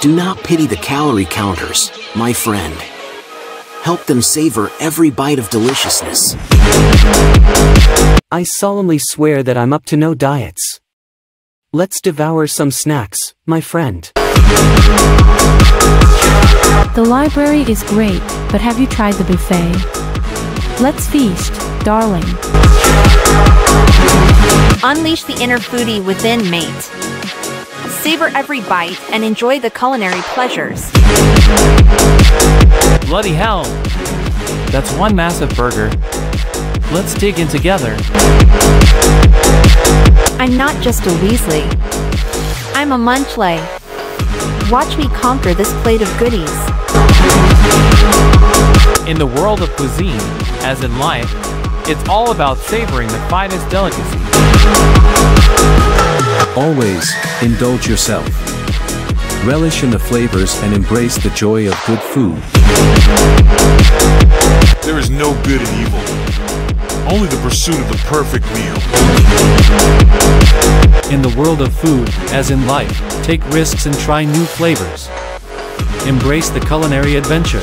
Do not pity the calorie counters, my friend. Help them savor every bite of deliciousness. I solemnly swear that I'm up to no diets. Let's devour some snacks, my friend. The library is great, but have you tried the buffet? Let's feast, darling. Unleash the inner foodie within, mate. Savor every bite and enjoy the culinary pleasures. Bloody hell! That's one massive burger. Let's dig in together. I'm not just a Weasley. I'm a Munchley. Watch me conquer this plate of goodies. In the world of cuisine, as in life, it's all about savoring the finest delicacy. Always, indulge yourself. Relish in the flavors and embrace the joy of good food. There is no good and evil. Only the pursuit of the perfect meal. In the world of food, as in life, take risks and try new flavors. Embrace the culinary adventure.